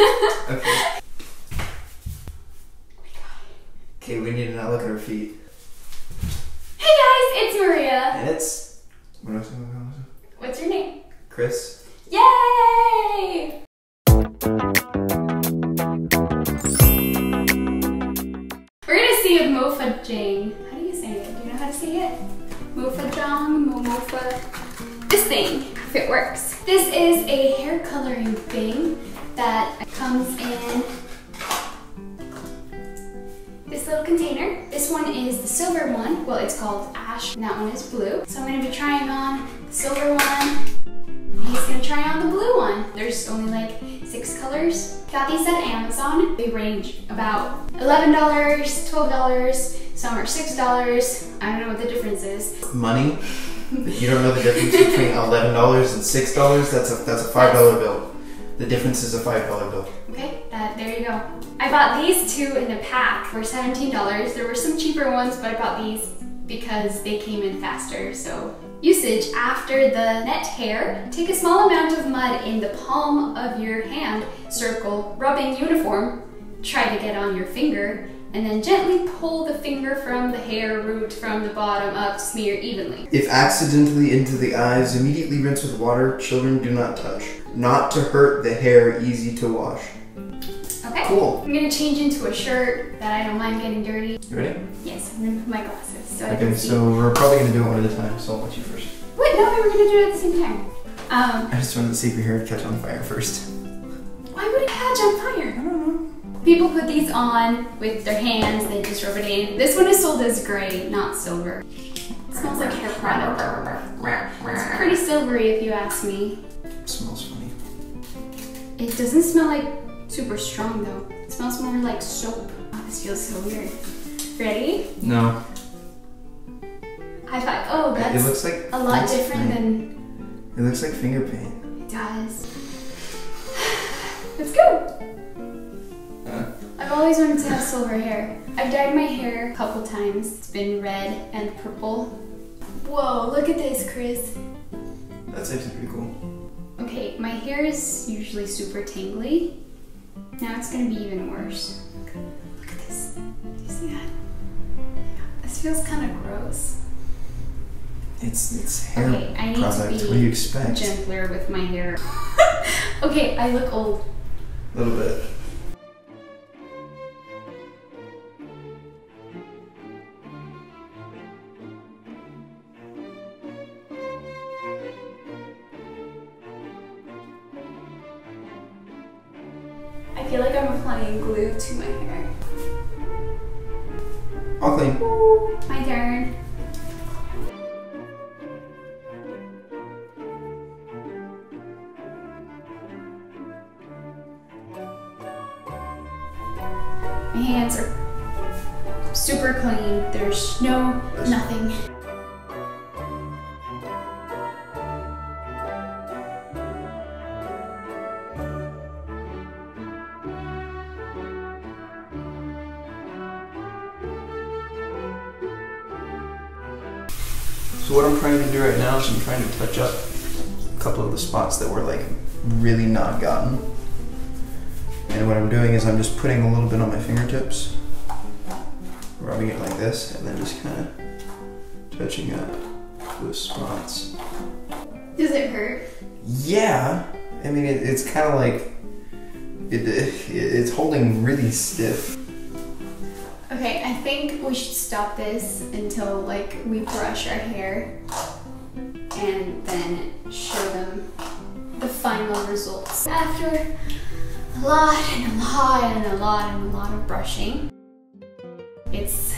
Okay. Okay, we need to not look at our feet. Hey guys, it's Maria. And it's. What else? What's your name? Chris. Yay! We're gonna see if Mofa Jane. How do you say it? Do you know how to say it? Mofa Jong, Mo Mofa. This thing, if it works. This is a hair coloring thing that comes in this little container. This one is the silver one. Well, it's called ash, and that one is blue. So I'm gonna be trying on the silver one. He's gonna try on the blue one. There's only like six colors. Got these at Amazon. They range about $11, $12, some are $6. I don't know what the difference is. Money. you don't know the difference between eleven dollars and six dollars. That's a that's a five dollar bill. The difference is a five dollar bill. Okay, that, there you go. I bought these two in a pack for $17. There were some cheaper ones, but I bought these because they came in faster, so. Usage after the net hair, take a small amount of mud in the palm of your hand, circle, rubbing uniform, try to get on your finger, and then gently pull the finger from the hair root from the bottom up, smear evenly. If accidentally into the eyes, immediately rinse with water. Children do not touch. Not to hurt the hair. Easy to wash. Okay? Cool. I'm gonna change into a shirt that I don't mind getting dirty. You ready? Yes, I'm gonna put my glasses so I Okay, can see. so we're probably gonna do it one at a time. So I'll let you first. Wait, no, we were gonna do it at the same time. Um, I just wanted to see if your hair would catch on fire first. why would it catch on fire? I don't know. People put these on with their hands, they just rub it in. This one is sold as gray, not silver. It smells like hair product. It's pretty silvery if you ask me. It smells. It doesn't smell like super strong though. It smells more like soap. Oh, this feels so weird. Ready? No. High five. Oh, it that's looks like a lot different paint. than It looks like finger paint. it does. Let's go. Uh, I've always wanted to have silver hair. I've dyed my hair a couple times. It's been red and purple. Whoa, look at this, Chris. that's actually pretty cool. My hair is usually super tangly. Now it's gonna be even worse. Look at this. Do you see that? This feels kind of gross. It's it's hair Okay, I need to product. be what do you expect? Gentler with my hair. okay, I look old. A little bit. Feel like I'm applying glue to my hair. All clean. Ooh, my turn. My hands are super clean. There's no nothing. So what I'm trying to do right now is I'm trying to touch up a couple of the spots that were like really not gotten. And what I'm doing is I'm just putting a little bit on my fingertips, rubbing it like this, and then just kind of touching up those spots. Does it hurt? Yeah, I mean it, it's kind of like it, it, it's holding really stiff. Okay, I think we should stop this until like we brush our hair and then show them the final results. After a lot and a lot and a lot and a lot of brushing, it's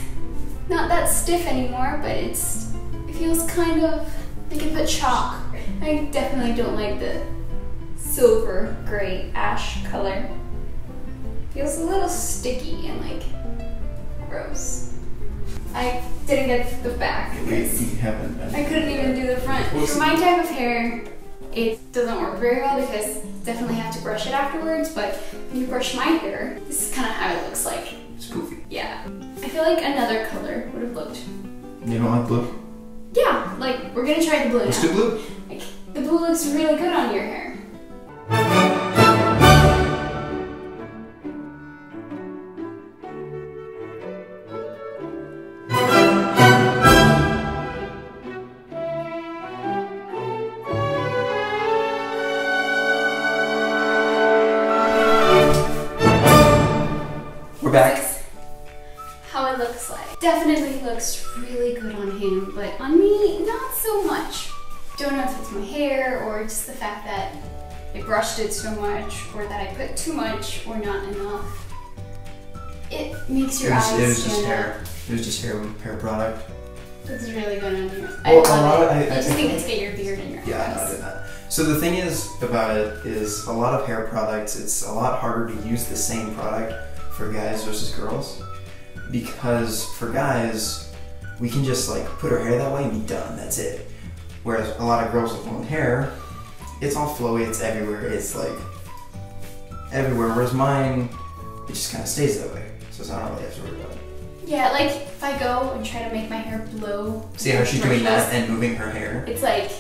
not that stiff anymore, but it's it feels kind of like a chalk. I definitely don't like the silver gray ash color. Feels a little sticky and like gross. I didn't get the back We, we haven't I couldn't even do the front. For my type of hair, it doesn't work very well because definitely have to brush it afterwards, but when you brush my hair, this is kind of how it looks like. It's poofy. Yeah. I feel like another color would have looked. You don't like blue? Yeah, like we're gonna try the blue Let's now. do blue. Like, the blue looks really good on your hair. Or just the fact that I brushed it so much, or that I put too much or not enough. It makes It your was, eyes it was just hair. up. It was just hair hair product. It's really going on. I Well, a love lot it. I- I, I just think- think to get your beard in your Yeah, I know I did that. So the thing is about it is a lot of hair products. It's a lot harder to use the same product for guys versus girls because for guys we can just like put our hair that way and be done. That's it. Whereas a lot of girls with long hair, it's all flowy. It's everywhere. It's like everywhere. Whereas mine, it just kind of stays that way. So it's not really have to worry about it. Yeah, like if I go and try to make my hair blow. See how she's doing that and moving her hair. It's like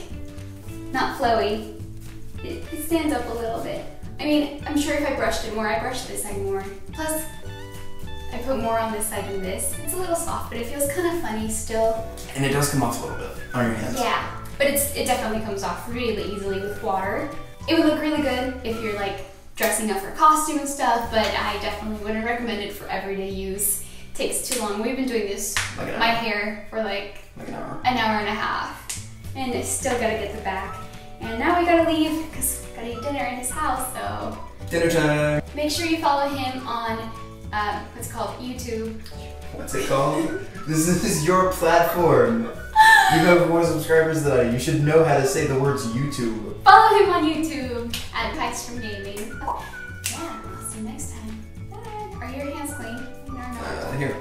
not flowy. It, it stands up a little bit. I mean, I'm sure if I brushed it more, I brushed this side more. Plus, I put more on this side than this. It's a little soft, but it feels kind of funny still. And it does come off a little bit on your hands. Yeah, but it's it definitely comes off really easily with water. It would look really good if you're like dressing up for costume and stuff, but I definitely wouldn't recommend it for everyday use. It takes too long. We've been doing this Like my hair for like Like an hour. an hour and a half, and I still gotta get the back. And now we gotta leave because we gotta eat dinner in his house. So Dinner time. make sure you follow him on uh, what's it called YouTube. What's it called? this is your platform. If you have more subscribers than I. You should know how to say the words YouTube. Follow him on YouTube at Kystrom Gaming. Yeah, I'll see you next time. Bye. Are your hands clean? No, no. Uh, here.